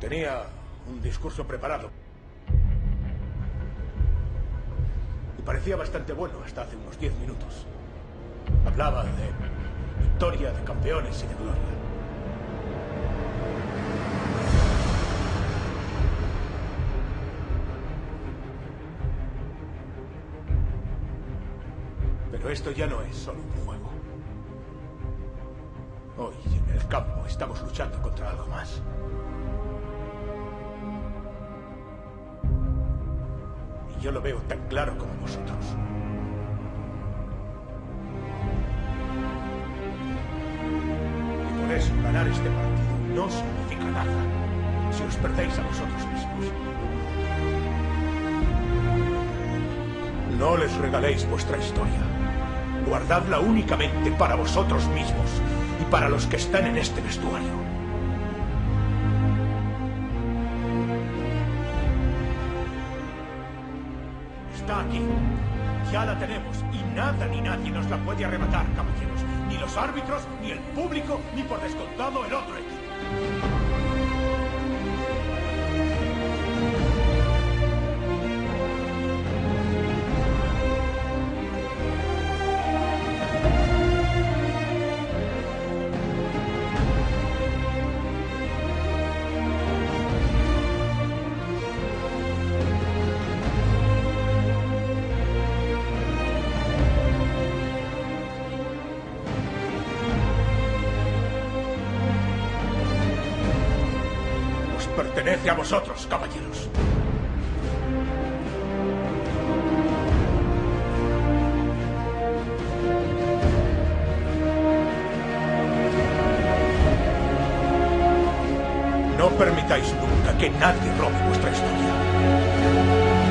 Tenía un discurso preparado. Y parecía bastante bueno hasta hace unos diez minutos. Hablaba de victoria, de campeones y de gloria. Pero esto ya no es solo un juego. Hoy en el campo estamos luchando contra algo más. Yo lo veo tan claro como vosotros. Y por eso ganar este partido no significa nada si os perdéis a vosotros mismos. No les regaléis vuestra historia. Guardadla únicamente para vosotros mismos y para los que están en este vestuario. Está aquí. Ya la tenemos y nada ni nadie nos la puede arrebatar, caballeros. Ni los árbitros, ni el público, ni por descontado el otro Pertenece a vosotros, caballeros. No permitáis nunca que nadie robe vuestra historia.